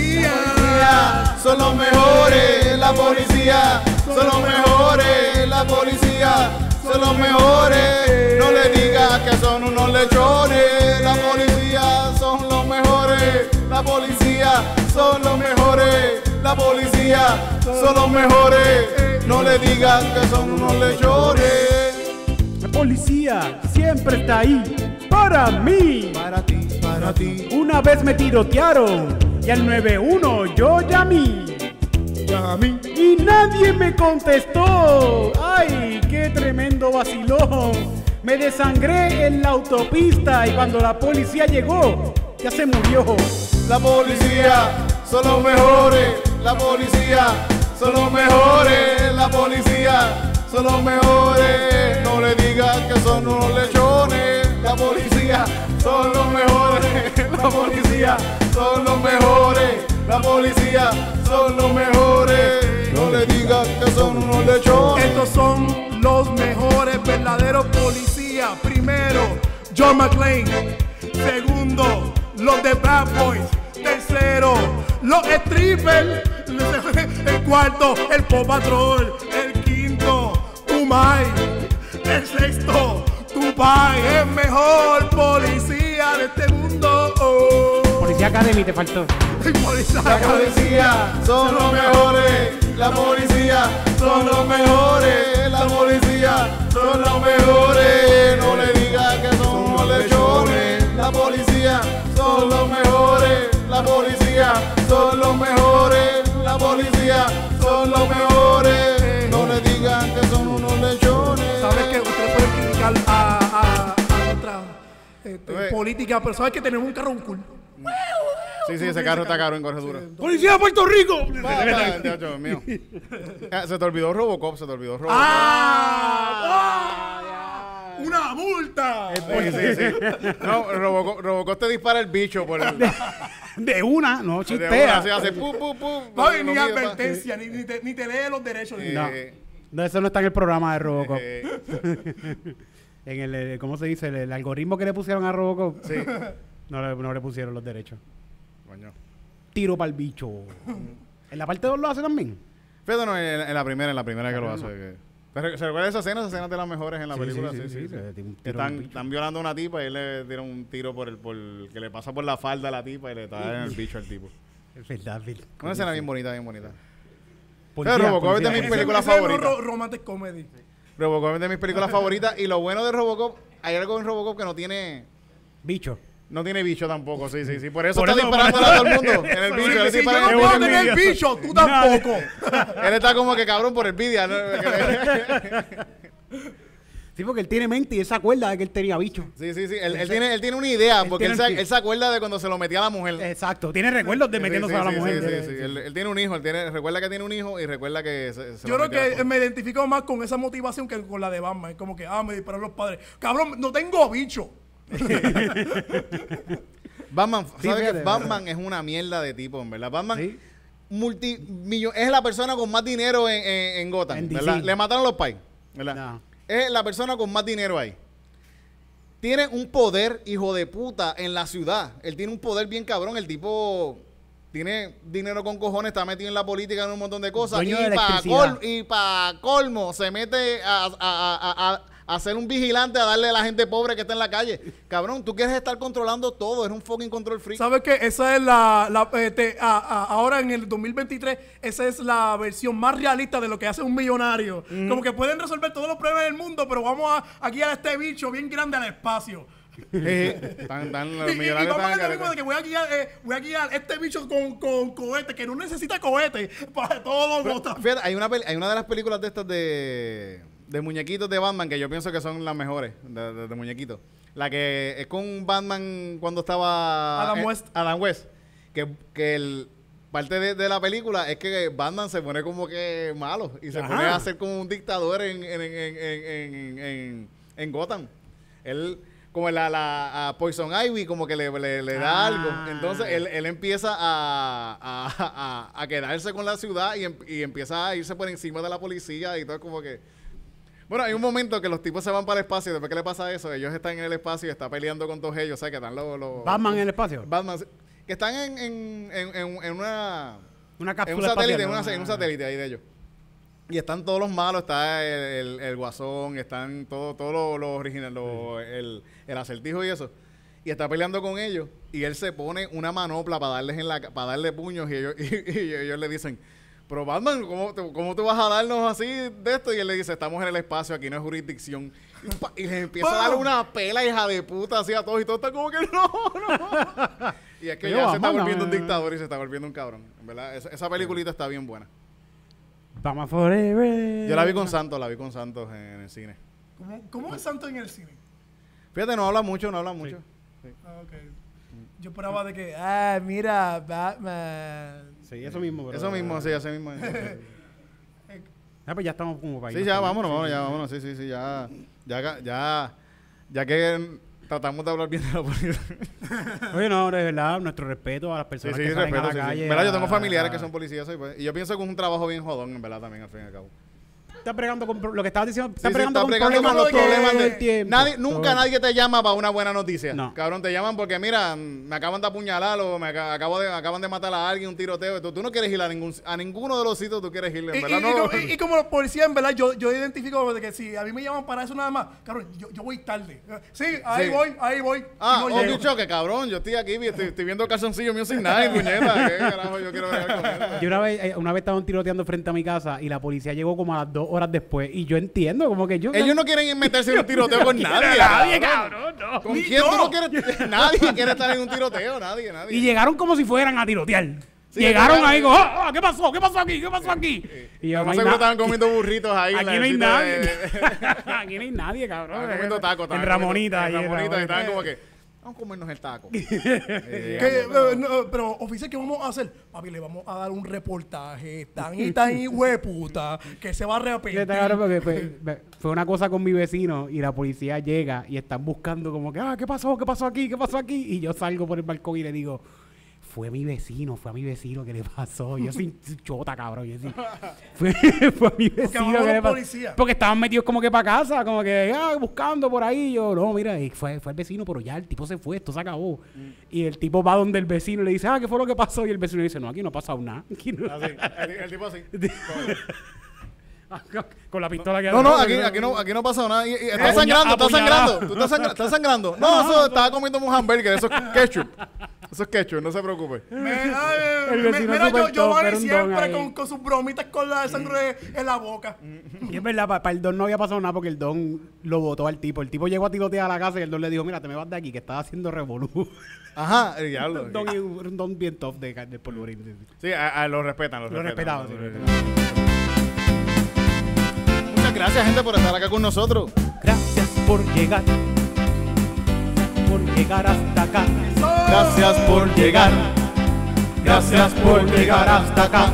Son los mejores. La policía son los mejores. La policía son los mejores. No le digas que son unos lechones. La policía son los mejores. La policía son los mejores. La policía son los mejores. No le digas que son unos lechones. La policía siempre está ahí para mí. Para ti, para ti. Una vez me tirotearon y al 91 yo llamé. Yami. Y nadie me contestó. ¡Ay, qué tremendo vacilón! Me desangré en la autopista y cuando la policía llegó, ya se murió. La policía son los mejores. La policía son los mejores. La policía son los mejores. No le digas que son unos lechones. La policía son los mejores. La policía son los mejores. La policía son los mejores. No le digas que son unos lechones. Estos son los mejores verdaderos policías. Primero, John McClane. Segundo, los de Bad Boys. Tercero, los strippers. El cuarto, el Pop Patrol. El quinto, Umay. El sexto, Tupac. El mejor policía de este mundo. Oh. Policía Academy te faltó. Policía. La policía son los mejores. La policía son los mejores. La policía son los mejores. No le digas que son unos lechones. La policía son los mejores. La policía son los política, pero sabes que tenemos un carro cool. Sí, sí, ese carro está caro en Corredura. ¡Policía de Puerto Rico! Dios mío. Ah, Se te olvidó Robocop, se te olvidó Robocop. ¡Ah! ¡Una multa! Sí, sí, sí. No, Robocop, Robocop te dispara el bicho por el. De una, no de una, chistea. así hace pu, pu, pu. No, y Lo ni advertencia, ni, ni, te, ni te lee los derechos. ni Eh, nada. No, eso no está en el programa de Robocop. En el, eh, ¿cómo se dice? El, el algoritmo que le pusieron a Robocop. sí. No le, no le pusieron los derechos. Coño. Tiro para el bicho. ¿En la parte 2 lo hace también? Fíjate, no, en, en la primera, en la primera que lo hace. que- ¿Se se recuerda esa escena? Esa escena es de las mejores en la Sí, película. sí, Sí, sí, Que Están, violando a una tipa y él le tira un tiro por el, por el- que le pasa por la falda a la tipa y le está en el bicho al tipo. Es verdad, es verdad. Una escena bien bonita, bien bonita. Policía, Pero Robocop es de mis películas favoritas. ro- romantic comedy. Robocop es de mis películas favoritas y lo bueno de Robocop, hay algo en Robocop que no tiene... Bicho. No tiene bicho tampoco, sí, sí, sí. Por eso Por está eso- disparando a todo el mundo. En el bicho. Si yo no el puedo bicho. tener envidia. bicho, tú tampoco. Él está como que cabrón por envidia. ¿no? Sí, porque él tiene mente y él se acuerda de que él tenía bicho. Sí, sí, sí. Él, él tiene, él tiene una idea Él porque él se, el- él se acuerda de cuando se lo metía a la mujer. Exacto. Tiene recuerdos de metiéndose sí, a la sí, mujer. sí, sí, sí. Él, él tiene un hijo, él tiene, recuerda que tiene un hijo y recuerda que se, se Yo lo creo que me identifico más con esa motivación que con la de Batman. Es como que, ah, me dispararon los padres. Cabrón, no tengo bicho. Batman, ¿sabes fíjate, que Batman es una mierda de tipo, en verdad? Batman Sí. multimillo- es la persona con más dinero en, en, en Gotham, En ¿verdad? Le mataron los pais, ¿verdad? No. Es la persona con más dinero ahí. Tiene un poder, hijo de puta, en la ciudad. Él tiene un poder bien cabrón. El tipo tiene dinero con cojones, está metido en la política en un montón de cosas. Dueño y para electricidad. colmo, se mete a, a- a- a- ser un vigilante, a darle a la gente pobre que está en la calle. Cabrón, tú quieres estar controlando todo. Eres un fucking control freak. ¿Sabes qué? Esa es la. la, eh, te- a- a- ahora en el 2023, esa es la versión más realista de lo que hace un millonario. Como que pueden resolver todos los problemas del mundo, pero vamos a, aquí a este bicho bien grande al espacio. Eh, tan- tan- los Y, y- vamos a mismo de que voy a guiar, eh, voy a guiar este bicho con, con cohete, que no necesita cohete para todo Gotham. Fíjate, hay una, hay una de las películas de estas de, de muñequitos de Batman que yo pienso que son las mejores de, de- de muñequitos. La que es con Batman cuando estaba... Adam eh, West. Adam West. Que, que el, parte de, de la película es que Batman se pone como que malo y se Ajá. pone a ser como un dictador en, en, en, en, en, en- en Gotham. Él, como la, la a Poison Ivy, como que le, le- le da Ah. algo. Entonces él, él empieza a, a, a- a quedarse con la ciudad y, em- y empieza a irse por encima de la policía y todo como que... Bueno, hay un momento que los tipos se van para el espacio y después que le pasa eso, ellos están en el espacio y está peleando con todos ellos, o sea, que están los... los- Batman en el espacio. Batman, que están en, en, en, en- en una... Una En cápsula un satélite, en, espacial, una- ¿no? en un satélite ahí de ellos. Y están todos los malos, está el, el- el guasón, están todos todo los lo original, lo- el, el acertijo y eso. Y está peleando con ellos. Y él se pone una manopla para darles en la para darle puños y ellos, y, y ellos le dicen, pero Batman, ¿cómo, te- ¿cómo tú vas a darnos así de esto? Y él le dice, estamos en el espacio, aquí no es jurisdicción. Y, pa- y les empieza a dar una pela hija de puta así a todos y todos están como que no, no. Y es que Pero ya se está volviendo un eh. dictador y se está volviendo un cabrón. En verdad, esa, esa peliculita está bien buena. Batman Forever. Yo la vi con Santos, la vi con Santos en, el cine. ¿Cómo, cómo es Santo en el cine? Fíjate, no habla mucho, no habla mucho. Ah, ok. Yo esperaba de que, ah, mira, Batman. Sí, eso mismo. pero- Eso mismo, sí, ese mismo. Ah, pues ya estamos como para sí, ya, vámonos, vámonos, ya, vámonos. Sí, sí, sí, ya. Ya, ya, ya que tratamos de hablar bien de la policía. Oye, no, de verdad, nuestro respeto a las Sí, personas sí, que salen respeto, a sí, la sí. calle. Verdad, yo tengo a- familiares que son policías y, pues, y yo pienso que es un trabajo bien jodón, en verdad, también, al fin y al cabo. Estás bregando con lo que estabas diciendo. Sí, sí, está con problemas con los problemas de el tiempo. Nadie, nunca Todo- nadie te llama para una buena noticia. No. Cabrón, te llaman porque, mira, me acaban de apuñalar o me aca- acabo de, acaban de matar a alguien, un tiroteo. Tú, tú no quieres ir a ningún a ninguno de los sitios, tú quieres ir, en Y, verdad. y- no. y como, y- y como los policías, en verdad, yo, yo identifico de que si a mí me llaman para eso nada más, cabrón, yo, yo voy tarde. Sí, ahí Sí. voy, ahí voy. Ah, y no oh, dicho que cabrón, yo estoy aquí, estoy, estoy viendo calzoncillo Music Night, puñeta. ¿Qué carajo yo quiero ver con eso? Yo una vez, eh, una vez estaban tiroteando frente a mi casa y la policía llegó como a las dos horas después. Y yo entiendo, como que yo. Ellos no quieren meterse en un tiroteo con nadie. Nadie, cabrón. no. ¿Con quién tú no quieres? Nadie quiere estar en un tiroteo, nadie, nadie. Y llegaron como si fueran a tirotear. Sí, llegaron ahí, como, "Ah, ah, ¿qué pasó? ¿Qué pasó aquí? ¿Qué pasó aquí? Y yo, no seguro estaban comiendo burritos ahí. Aquí no hay nadie. de- Aquí no hay nadie, cabrón. Estaban comiendo tacos. En Ramonita. En Ramonita. Estaban como que, vamos a comernos el taco. Que, Eh, eh, no, pero, oficial, ¿qué vamos a hacer? Papi, le vamos a dar un reportaje tan y tan hueputa que se va a arrepentir. porque fue una cosa con mi vecino y la policía llega y están buscando como que, ah, ¿qué pasó? ¿Qué pasó aquí? ¿Qué pasó aquí? Y yo salgo por el balcón y le digo, fue mi vecino, fue a mi vecino que le pasó. Yo soy chota, cabrón. Yo fue, fue a mi vecino que le pasó. policía. Porque estaban metidos como que para casa, como que, ah, buscando por ahí. Yo, no, mira, y fue, fue el vecino, pero ya el tipo se fue, esto se acabó. Y el tipo va donde el vecino y le dice, ah, ¿qué fue lo que pasó? Y el vecino le dice, no, aquí no ha pasado nada. No- Así, el, el tipo así. con la pistola que No, no, aquí, aquí no, aquí no ha pasado nada. Y- y Está sangrando, está. Tú sangrando. ¿Estás sangrando? No, eso estaba comiendo un hamburger, eso es ketchup. Eso es ketchup, no se preocupe. El vecino mira, yo, super top, don siempre con, con sus bromitas con la sangre en la boca. Y es verdad, para el don no había pasado nada porque el don lo votó al tipo. El tipo llegó a tirotear a la casa y el don le dijo, mira, te me vas de aquí, que estás haciendo revolú. Ajá, el diablo. un, don, y un don bien top de, de polvorín. sí, sí. Sí, a, a- lo respetan, lo, Lo respetan. respetaba, sí, lo Muchas gracias, gente, por estar acá con nosotros. Gracias por llegar. Por llegar hasta acá. Gracias por llegar. Gracias por llegar hasta acá.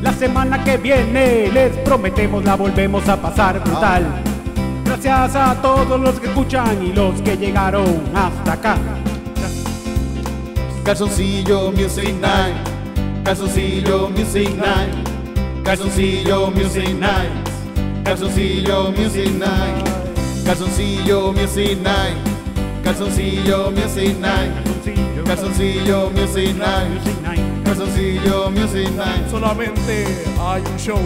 La semana que viene les prometemos la volvemos a pasar brutal. Gracias a todos los que escuchan y los que llegaron hasta acá. Calzoncillo Music Night. Calzoncillo Music Night. Calzoncillo Music Night. Calzoncillo Music Night. Calzoncillo Music Night. Calzoncillo Music Night. Calzoncillo Music Night. Calzoncillo Music Night. Solamente hay un show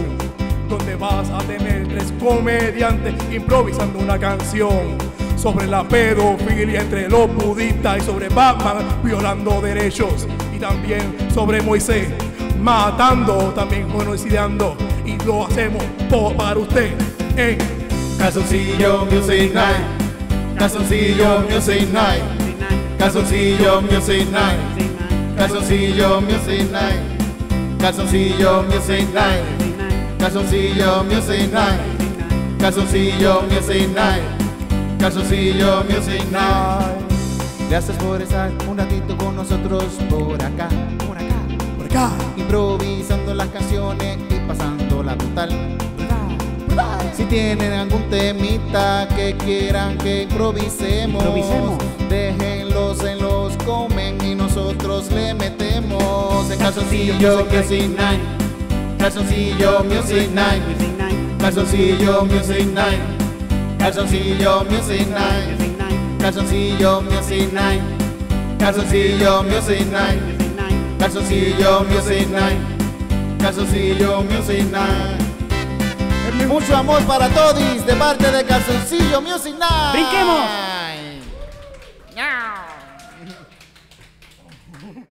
donde vas a tener tres comediantes improvisando una canción sobre la pedofilia entre los budistas y sobre Batman violando derechos y también sobre Moisés matando, también genocidiando y lo hacemos todo para usted en Calzoncillo Music Night. Calzoncillo Music Night. Calzoncillo Music Night. Calzoncillo Music Night. Calzoncillo Music Night. Calzoncillo Music Night. Calzoncillo Music Night. Calzoncillo Music Night. Gracias por estar un ratito con nosotros por acá, por acá, por acá. improvisando las canciones y pasando la brutal. Si tienen algún temita que quieran que improvisemos, Improvisemos. déjenlos en los comen y nosotros le metemos en calzoncillo music night, calzoncillo music night, calzoncillo music night, calzoncillo music night, calzoncillo music night, calzoncillo music night, calzoncillo music night, calzoncillo music night. Mucho amor para todos de parte de Calzoncillo Music Night. ¡Brinquemos!